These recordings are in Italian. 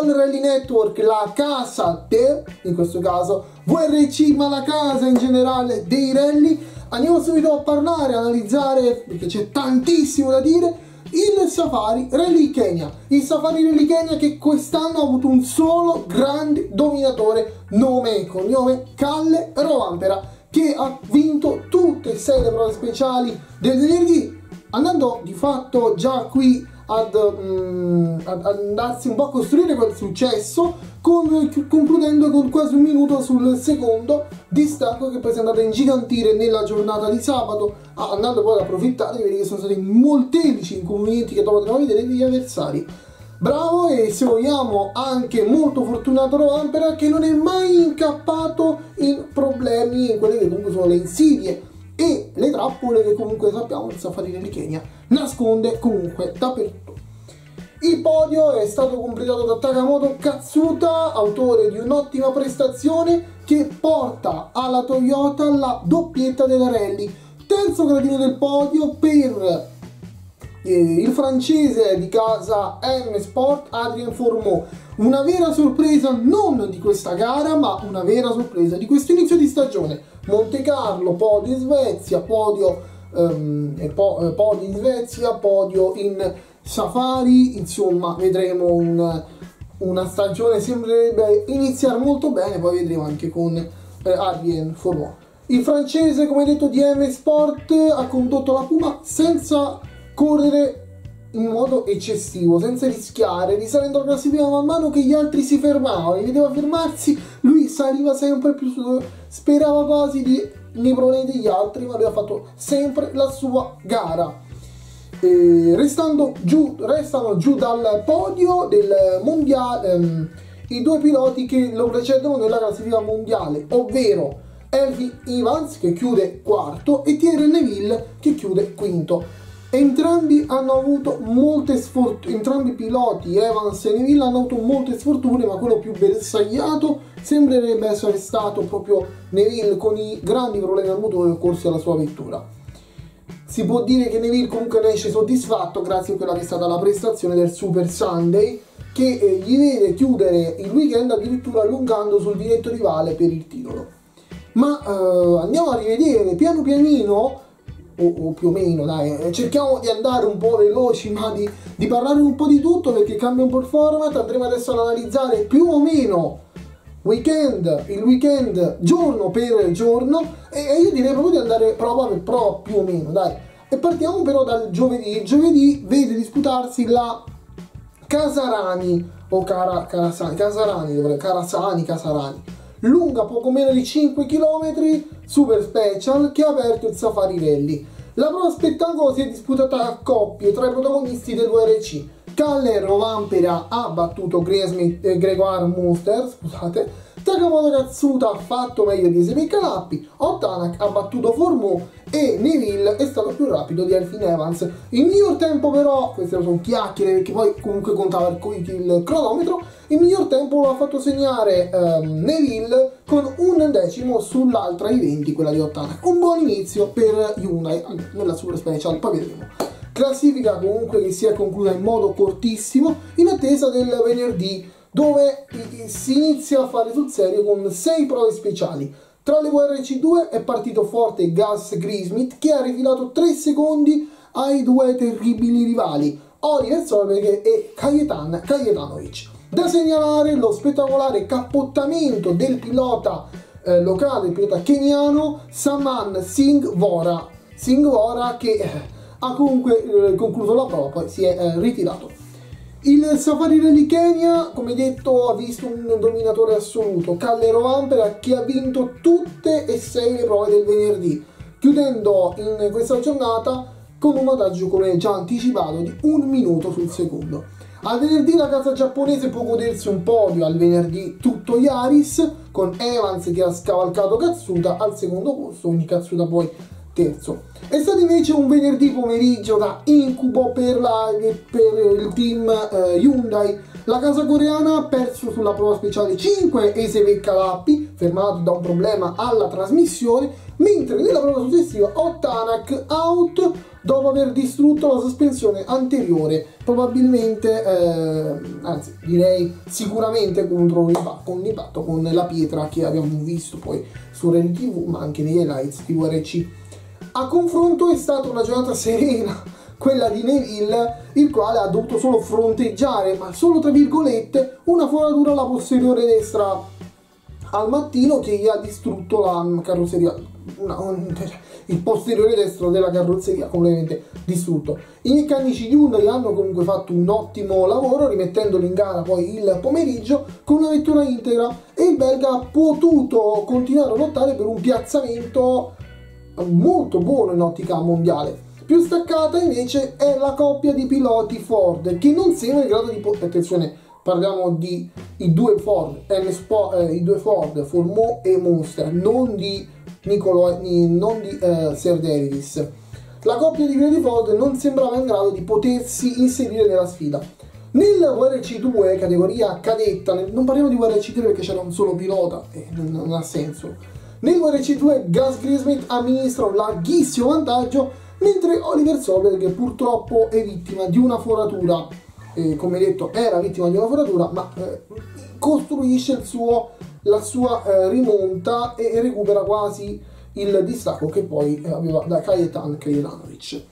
Global Rally Network, la casa te, in questo caso VRC, ma la casa in generale dei rally. Andiamo subito a parlare, analizzare, perché c'è tantissimo da dire, il Safari Rally Kenya. Il Safari Rally Kenya che quest'anno ha avuto un solo grande dominatore, nome e cognome, Calle Rovampera, che ha vinto tutte e sei le prove speciali del venerdì, andando di fatto già qui ad, um, ad, andarsi un po' a costruire quel successo, con, concludendo con quasi un minuto sul secondo distacco che poi si è andato a ingigantire nella giornata di sabato, andando poi ad approfittare di quelli che sono stati molteplici inconvenienti che dopo dobbiamo vedere degli avversari. Bravo e se vogliamo anche molto fortunato Rovampera che non è mai incappato in problemi, in quelle che comunque sono le insidie e le trappole che comunque sappiamo il Safari di Kenya nasconde comunque dappertutto. Il podio è stato completato da Takamoto Katsuta, autore di un'ottima prestazione che porta alla Toyota la doppietta della rally. Terzo gradino del podio per eh, il francese di casa M Sport Adrien Formò. Una vera sorpresa non di questa gara, ma una vera sorpresa di questo inizio di stagione. Monte Carlo, podio in Svezia, podio, um, po eh, podio in Svezia, podio in Safari, insomma vedremo un, una stagione sembrerebbe iniziare molto bene, poi vedremo anche con eh, Adrien Formò. Il francese, come detto, di M Sport ha condotto la Puma senza correre in modo eccessivo, senza rischiare, risalendo la classifica man mano che gli altri si fermavano, li vedeva fermarsi, lui saliva sempre più su, sperava quasi di, nei problemi degli altri, ma ha fatto sempre la sua gara. E restando giù, restano giù dal podio del mondiale ehm, i due piloti che lo precedono nella classifica mondiale, ovvero Elvi Evans che chiude quarto e Thierry Neville che chiude quinto. Entrambi hanno avuto molte sfortune, entrambi i piloti, Evans e Neville, hanno avuto molte sfortune, ma quello più bersagliato sembrerebbe essere stato proprio Neville con i grandi problemi al motore occorsi alla sua vettura. Si può dire che Neville comunque ne esce soddisfatto grazie a quella che è stata la prestazione del Super Sunday che eh, gli vede chiudere il weekend addirittura allungando sul diretto rivale per il titolo. Ma eh, andiamo a rivedere piano pianino o, o, più o meno, dai, eh, cerchiamo di andare un po' veloci, ma di, di, parlare un po' di tutto perché cambia un po' il format, andremo adesso ad analizzare più o meno weekend, il weekend giorno per giorno. E, io direi proprio di andare prova per prova più o meno, dai. E partiamo però dal giovedì, il giovedì vede disputarsi la Casarani o Cara, Carasani, Casarani, Carasani, Casarani lunga poco meno di 5 km, super special, che ha aperto il Safari Rally. La prova spettacolo si è disputata a coppie tra i protagonisti del VRC. Calle Rovampera ha battuto eh, Gregoire Munster, scusate, Takamoto Katsuta ha fatto meglio di Esepe Calappi, Otanak ha battuto Formò e Neville è stato più rapido di Elfin Evans. Il miglior tempo però, queste sono chiacchiere perché poi comunque contava il cronometro, il miglior tempo lo ha fatto segnare um, Neville con un decimo sull'altra i 20, quella di Otanak. Un buon inizio per Hyundai nella Super Special, poi vedremo. Classifica comunque che si è conclusa in modo cortissimo in attesa del venerdì dove si inizia a fare sul serio con 6 prove speciali. Tra le VRC2 è partito forte Gus Grismith che ha rifilato 3 secondi ai due terribili rivali Oliver Solberg e Kajetan Kajetanovic. Da segnalare lo spettacolare cappottamento del pilota eh, locale, il pilota keniano Saman Singh Vora, Singh Vora che eh, ha comunque eh, concluso la prova, poi si è eh, ritirato. Il Safari Rally Kenya, come detto, ha visto un dominatore assoluto, Calle Rovampera, che ha vinto tutte e sei le prove del venerdì, chiudendo in questa giornata con un vantaggio, come già anticipato, di un minuto sul secondo. Al venerdì la casa giapponese può godersi un podio, al venerdì tutto Yaris, con Evans che ha scavalcato Katsuta al secondo posto, quindi Katsuta poi terzo. È stato invece un venerdì pomeriggio da incubo per, la, per il team eh, Hyundai. La casa coreana ha perso sulla prova speciale 5 e si becca Lappi, fermato da un problema alla trasmissione, mentre nella prova successiva Otanak out dopo aver distrutto la sospensione anteriore, probabilmente, eh, anzi direi sicuramente contro un impatto, con la pietra che abbiamo visto poi su Rally TV ma anche negli highlights di VRC. A confronto è stata una giornata serena, quella di Neville, il quale ha dovuto solo fronteggiare, ma solo tra virgolette, una foratura alla posteriore destra al mattino che gli ha distrutto la carrozzeria, un, il posteriore destro della carrozzeria completamente distrutto. I meccanici di Hyundai hanno comunque fatto un ottimo lavoro rimettendolo in gara poi il pomeriggio con una vettura integra e il belga ha potuto continuare a lottare per un piazzamento molto buono in ottica mondiale. Più staccata invece è la coppia di piloti Ford che non sembra in grado di... attenzione, parliamo di i due Ford, eh, i due Ford Formò e Monster, non di, Nicolo, non di eh, Sir Davis. La coppia di piloti Ford non sembrava in grado di potersi inserire nella sfida. Nel VRC2, categoria cadetta, non parliamo di VRC3 perché c'era un solo pilota e non, non ha senso. Nel VRC2 Gus Grismith amministra un larghissimo vantaggio mentre Oliver Solberg purtroppo è vittima di una foratura, eh, come detto era vittima di una foratura, ma eh, costruisce suo, la sua eh, rimonta e recupera quasi il distacco che poi eh, aveva da Kajetan Krejanovic.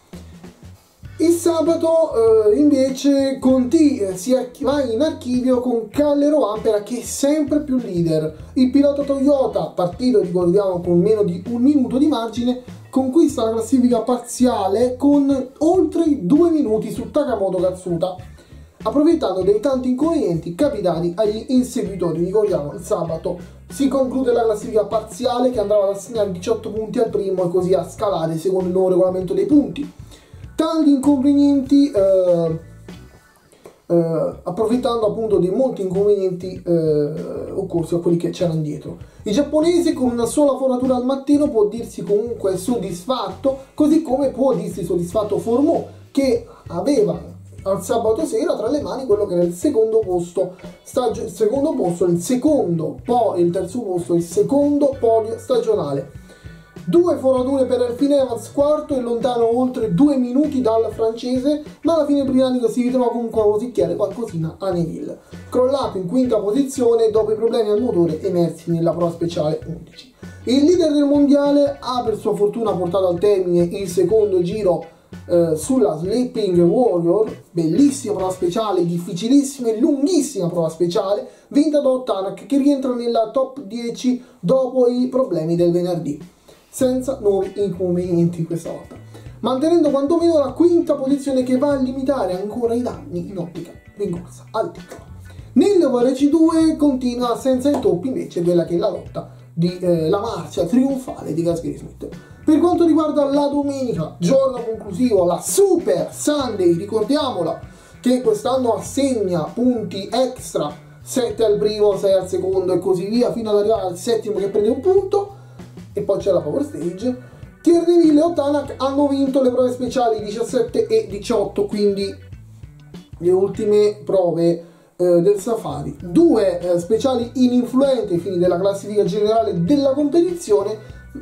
Il sabato eh, invece Conti eh, si va in archivio con Callero Ampera che è sempre più leader. Il pilota Toyota, partito ricordiamo con meno di un minuto di margine, conquista la classifica parziale con oltre due minuti su Takamoto Katsuta, approfittando dei tanti inconvenienti capitati agli inseguitori. Ricordiamo, il sabato si conclude la classifica parziale che andava ad assegnare 18 punti al primo e così a scalare secondo il nuovo regolamento dei punti. Tanti inconvenienti eh, eh, approfittando appunto di molti inconvenienti eh, occorsi a quelli che c'erano dietro. Il giapponese con una sola foratura al mattino può dirsi comunque soddisfatto, così come può dirsi soddisfatto Formò che aveva al sabato sera tra le mani quello che era il secondo posto, stagio- secondo posto, il secondo, poi il terzo posto, il secondo podio stagionale Due forature per Elfin Evans, quarto e lontano oltre due minuti dal francese, ma alla fine il britannico si ritrova comunque a rosicchiare qualcosina a Neville. Crollato in quinta posizione dopo i problemi al motore emersi nella prova speciale 11. Il leader del mondiale ha per sua fortuna portato al termine il secondo giro eh, sulla Sleeping Warrior, bellissima prova speciale, difficilissima e lunghissima prova speciale, vinta da Ottanak che rientra nella top 10 dopo i problemi del venerdì senza nuovi inconvenienti questa volta, mantenendo quantomeno la quinta posizione che va a limitare ancora i danni in ottica rincorsa al titolo. Nel VRC2 continua senza intoppi invece quella che è la lotta di eh, la marcia trionfale di Gas Smith. Per quanto riguarda la domenica, giorno conclusivo, la Super Sunday, ricordiamola, che quest'anno assegna punti extra, 7 al primo, 6 al secondo e così via, fino ad arrivare al settimo che prende un punto e poi c'è la Power Stage. Tierneville e Otanak hanno vinto le prove speciali 17 e 18, quindi le ultime prove eh, del Safari. Due eh, speciali ininfluenti ai fini della classifica generale della competizione,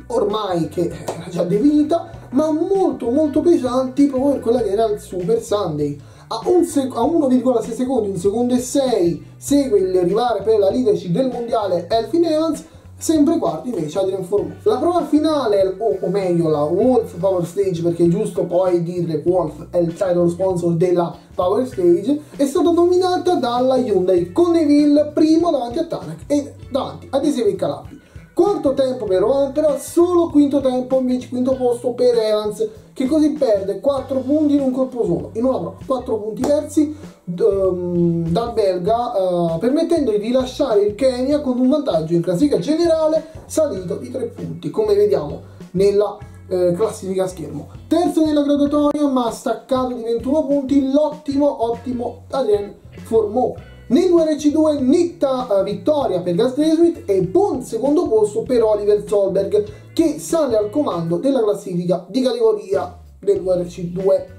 ormai che era già definita, ma molto molto pesanti proprio per quella che era il Super Sunday. A, sec- a 1,6 secondi, un secondo e 6 segue il rivale per la leadership del mondiale Elfin Evans sempre quarti invece Adrian Formò. La prova finale, o, o, meglio la Wolf Power Stage, perché è giusto poi dire Wolf è il title sponsor della Power Stage, è stata dominata dalla Hyundai con Neville primo davanti a Tanak e davanti a Desiree Calabri. Quarto tempo per però solo quinto tempo invece quinto posto per Evans, che così perde 4 punti in un colpo solo, in una prova, 4 punti persi um, dal belga, uh, permettendogli di lasciare il Kenya con un vantaggio in classifica generale salito di 3 punti, come vediamo nella eh, classifica a schermo. Terzo nella graduatoria, ma staccato di 21 punti, l'ottimo, ottimo Adrien Formò nel VRC2 netta uh, vittoria per Gas Smith e buon secondo posto per Oliver Solberg che sale al comando della classifica di categoria del VRC2.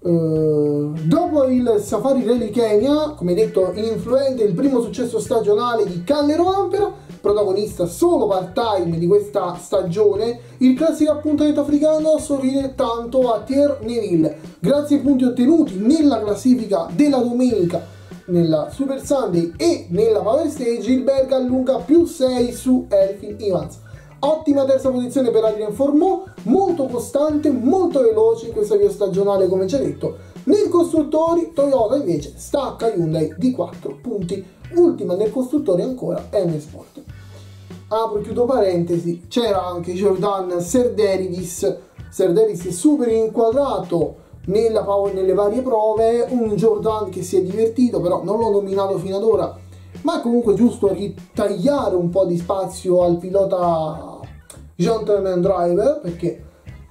Uh, eh, dopo il Safari Rally Kenya, come detto influente, il primo successo stagionale di Callero Ampera, protagonista solo part-time di questa stagione, il classico appuntamento africano sorride tanto a Tier Neville. Grazie ai punti ottenuti nella classifica della domenica nella Super Sunday e nella Power Stage, il belga allunga più 6 su Elfin Evans. Ottima terza posizione per Adrian Formò, molto costante, molto veloce in questa via stagionale come già detto. Nel costruttori Toyota invece stacca Hyundai di 4 punti. Ultima nel costruttore ancora M Sport. Apro e chiudo parentesi, c'era anche Jordan Serderidis, Serderidis super inquadrato nella, nelle varie prove, un Jordan che si è divertito, però non l'ho nominato fino ad ora, ma è comunque giusto ritagliare un po' di spazio al pilota gentleman driver, perché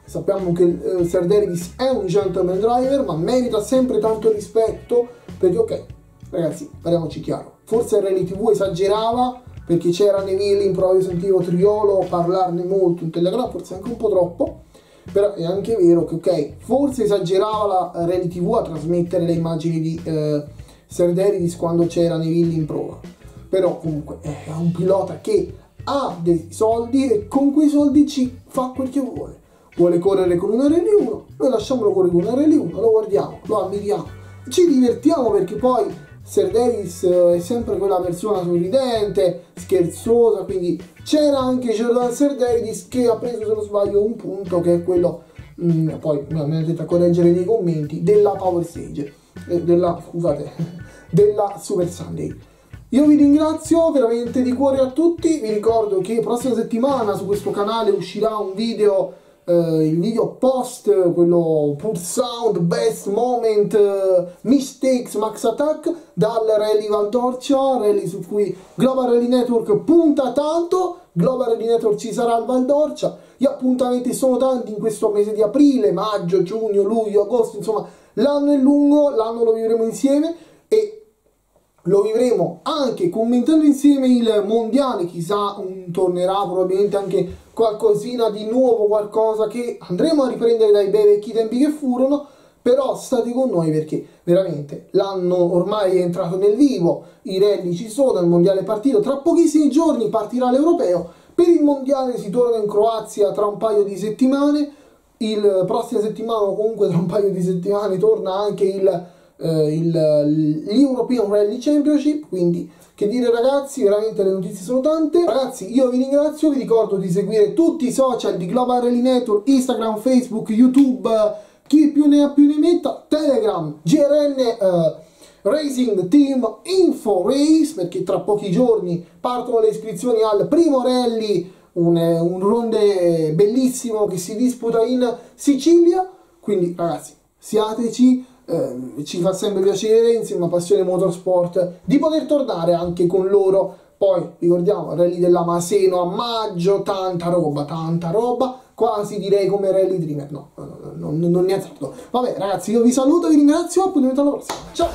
sappiamo che eh, Serderidis è un gentleman driver, ma merita sempre tanto rispetto, perché ok, ragazzi, parliamoci chiaro, forse il Rally TV esagerava, perché c'era Neville in prova, io sentivo Triolo parlarne molto in Telegram, forse anche un po' troppo, però è anche vero che ok forse esagerava la Rally TV a trasmettere le immagini di eh, Serderidis quando c'era Neville in prova. Però comunque è un pilota che ha dei soldi e con quei soldi ci fa quel che vuole. Vuole correre con una Rally 1 noi lasciamolo correre con una Rally 1 lo guardiamo, lo ammiriamo ci divertiamo perché poi Sir Davis eh, è sempre quella persona sorridente, scherzosa, quindi c'era anche Jordan Sir Davis che ha preso, se non sbaglio, un punto che è quello, mh, mm, poi mi mettete a correggere nei commenti, della Power Stage, eh, della, scusate, della Super Sunday. Io vi ringrazio veramente di cuore a tutti, vi ricordo che prossima settimana su questo canale uscirà un video Uh, il video post, quello Pure Sound, Best Moment, uh, Mistakes, Max Attack dal Rally Valdorcia, rally su cui Global Rally Network punta tanto, Global Rally Network ci sarà al Valdorcia, gli appuntamenti sono tanti in questo mese di aprile, maggio, giugno, luglio, agosto, insomma l'anno è lungo, l'anno lo vivremo insieme e lo vivremo anche commentando insieme il mondiale, chissà un, tornerà probabilmente anche qualcosina di nuovo, qualcosa che andremo a riprendere dai bei vecchi tempi che furono, però state con noi perché veramente l'anno ormai è entrato nel vivo, i rally ci sono, il mondiale è partito, tra pochissimi giorni partirà l'europeo, per il mondiale si torna in Croazia tra un paio di settimane, il prossima settimana o comunque tra un paio di settimane torna anche il eh, l'European Rally Championship, quindi che dire ragazzi, veramente le notizie sono tante. Ragazzi, io vi ringrazio, vi ricordo di seguire tutti i social di Global Rally Network, Instagram, Facebook, YouTube, chi più ne ha più ne metta, Telegram, GRN eh, Racing Team Info Race, perché tra pochi giorni partono le iscrizioni al primo rally, un, un ronde bellissimo che si disputa in Sicilia, quindi ragazzi, siateci eh, ci fa sempre piacere insieme a Passione Motorsport di poter tornare anche con loro. Poi ricordiamo Rally della Maseno a maggio tanta roba tanta roba. Quasi direi come Rally Dreamer. No, non, non, ne azzardo. Vabbè ragazzi io vi saluto vi ringrazio appuntamento alla prossima ciao